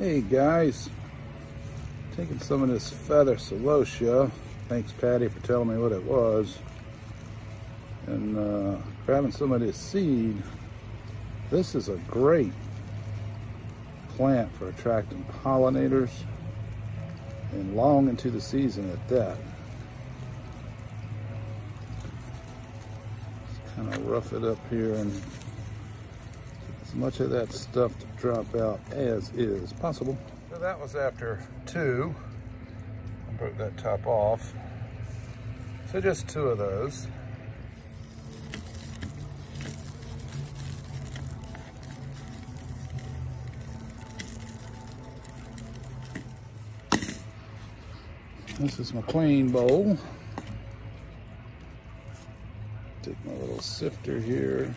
Hey guys, taking some of this feather celosia. Thanks Patty for telling me what it was. And uh, grabbing some of this seed. This is a great plant for attracting pollinators and long into the season at that. Just kind of rough it up here and as much of that stuff to drop out as is possible. So that was after two. I broke that top off. So just two of those. This is my clean bowl. Take my little sifter here.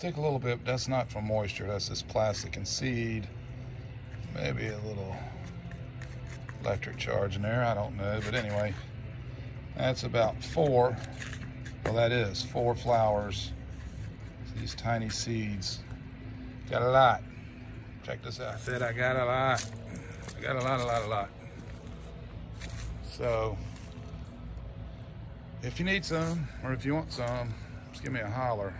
Stick a little bit. That's not from moisture. That's just plastic and seed. Maybe a little electric charge in there. I don't know. But anyway, that's about four. Well, that is four flowers. These tiny seeds. Got a lot. Check this out. I said I got a lot. I got a lot, a lot, a lot. So, if you need some, or if you want some, just give me a holler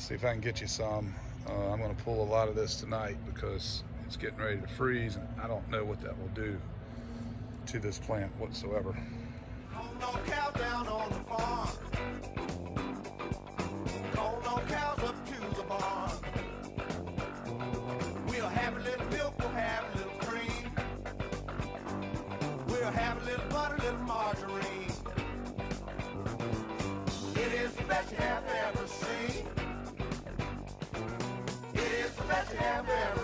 see if I can get you some. Uh, I'm going to pull a lot of this tonight because it's getting ready to freeze and I don't know what that will do to this plant whatsoever. Cash App